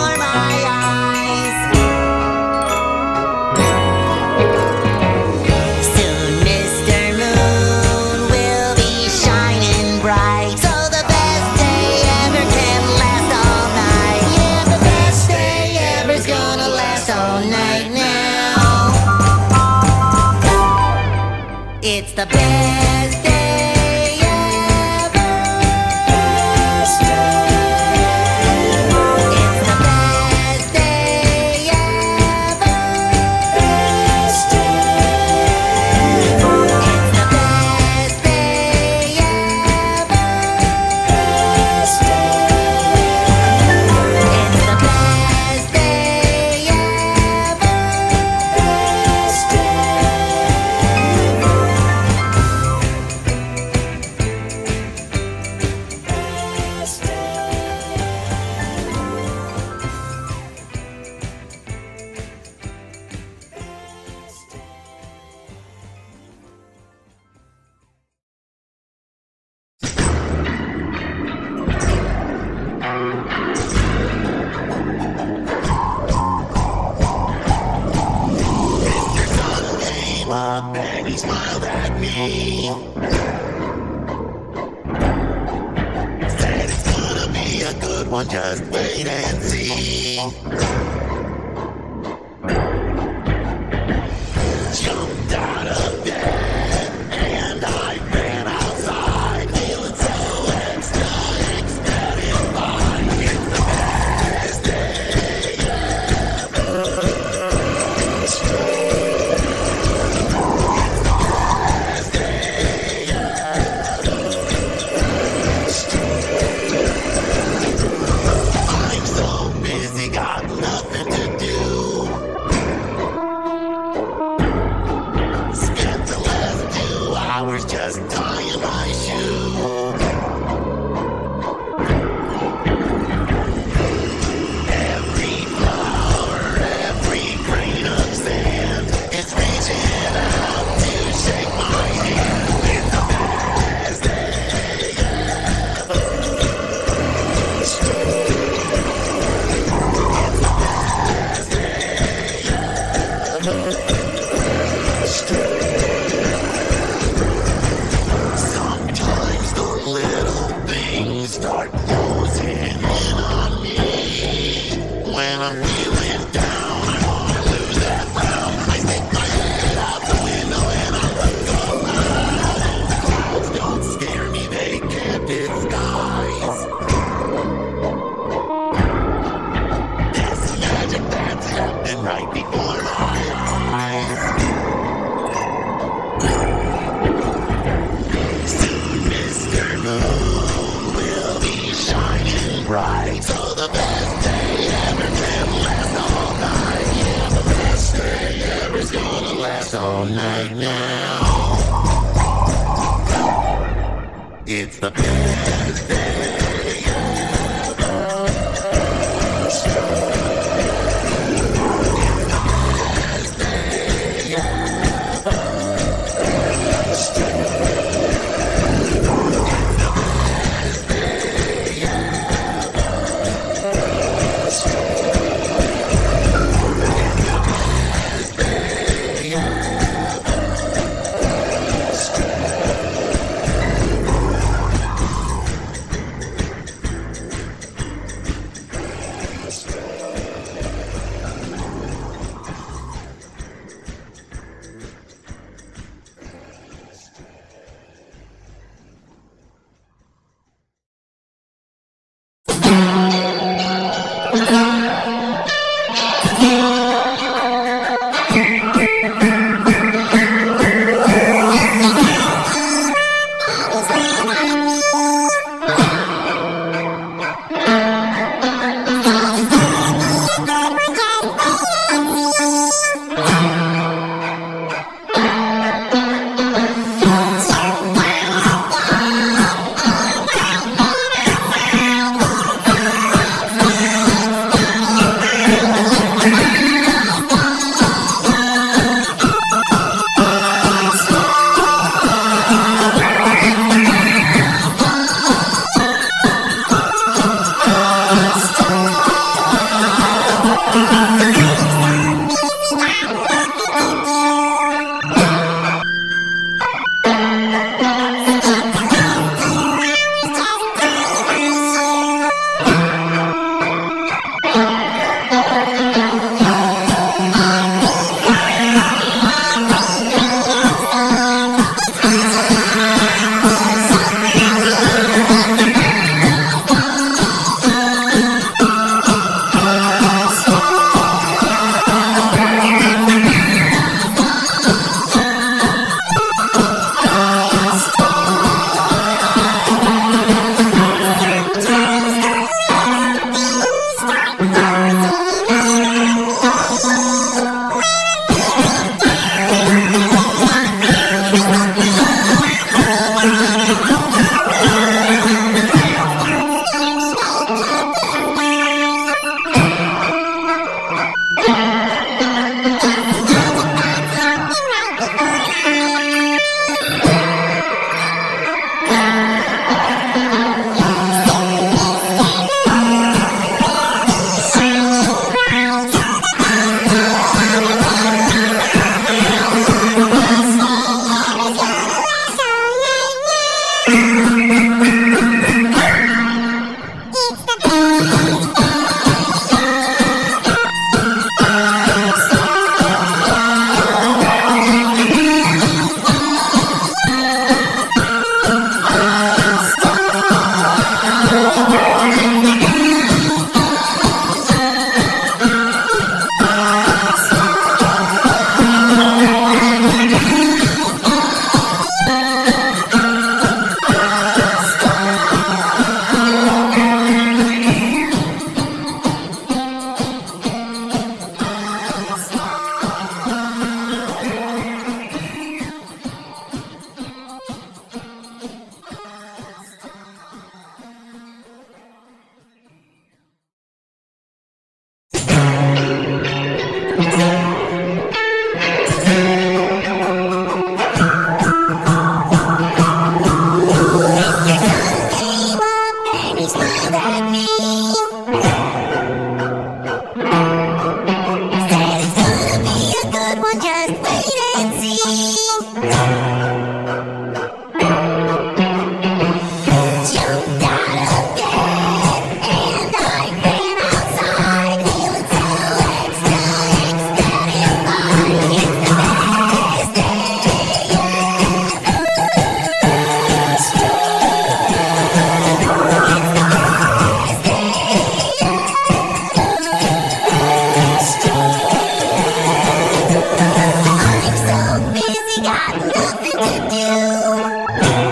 for my a good one, just wait and see. all night now. It's the best. got nothing to do.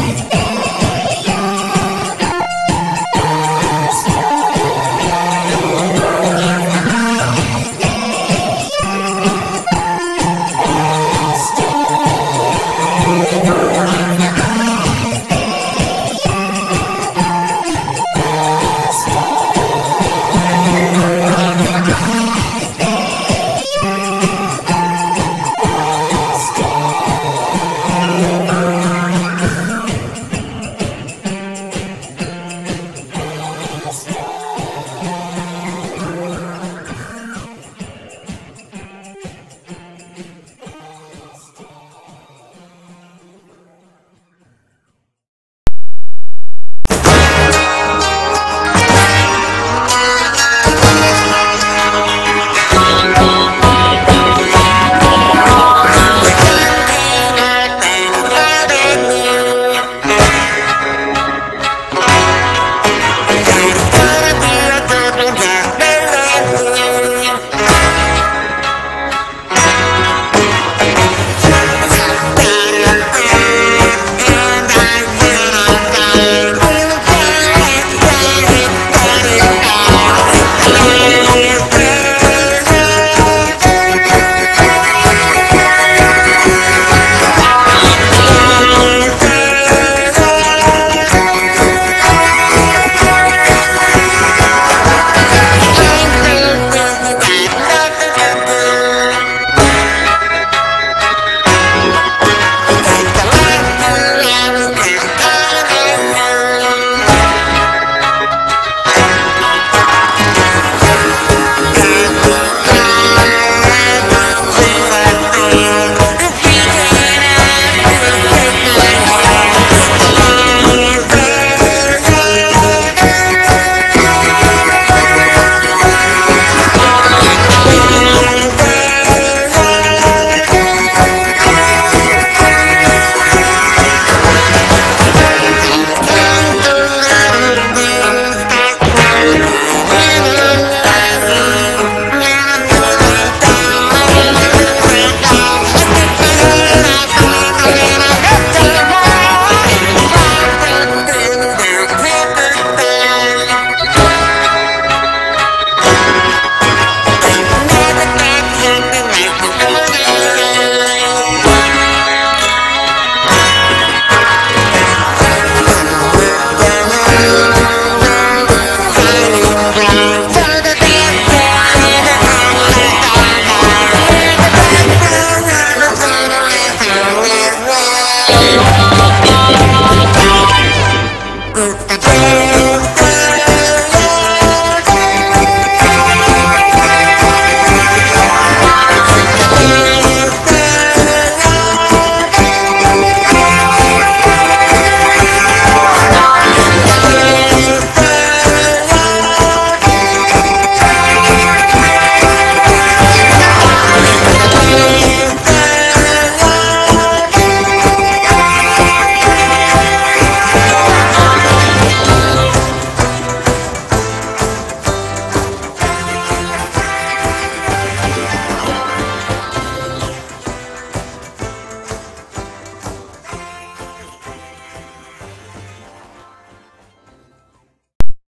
Let's go!